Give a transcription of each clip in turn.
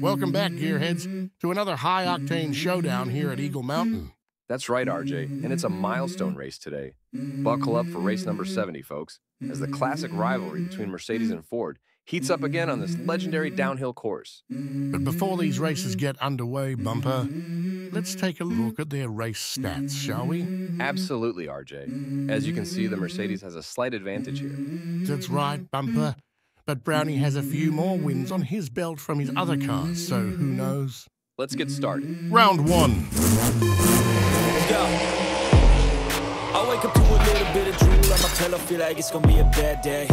Welcome back, gearheads, to another high octane showdown here at Eagle Mountain. That's right, R-Jay, and it's a milestone race today. Buckle up for race number 70, folks, as the classic rivalry between Mercedes and Ford heats up again on this legendary downhill course. But before these races get underway, Bumpa, let's take a look at their race stats, shall we? Absolutely, R-Jay. As you can see, the Mercedes has a slight advantage here. That's right, Bumpa. But Browny has a few more wins on his belt from his other cars, so who knows? Let's get started. Round one. Go. I wake up to a little bit of drool on my pillow, feel like it's gonna be a bad day.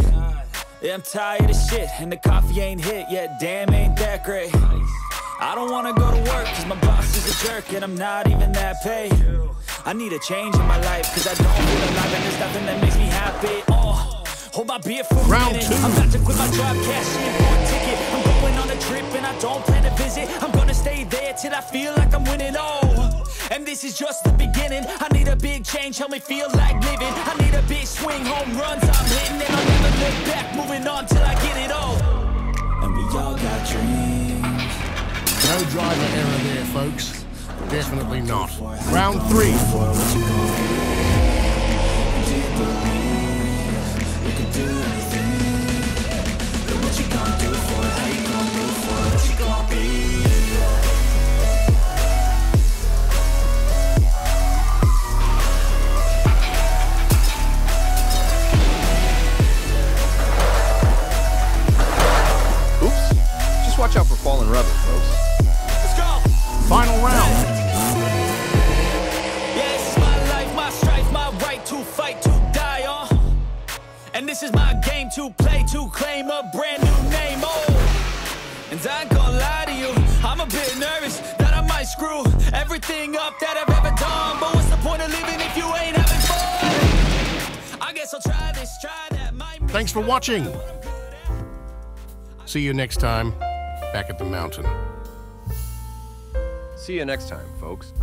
Yeah, I'm tired of shit, and the coffee ain't hit yet, damn, ain't that great. I don't wanna go to work, cause my boss is a jerk, and I'm not even that paid. I need a change in my life, cause I don't feel alive, and there's nothing that makes me happy. Oh, hold my beer for a Round minute. two. I'm about to quit my job, cash in for a ticket. I'm going on a trip, and I don't plan to visit. I'm gonna stay there till I feel like I'm winning. Oh. And this is just the beginning. I need a big change, help me feel like living. I need a big swing, home runs I'm hitting, and I'll never look back. Moving on till I get it all. And we all got dreams. No driver error there, folks. Definitely not. Round three. Watch out for rubber, folks. Let's go. Final round. Yeah, this is my life, my strife, my right to fight, to die on. And this is my game to play, to claim a brand new name. Oh, and I ain't gonna lie to you, I'm a bit nervous that I might screw everything up that I've ever done. But what's the point of living if you ain't having fun? I guess I'll try this, try that. Thanks for watching. know what I'm good at. See you next time back at the mountain. See you next time, folks.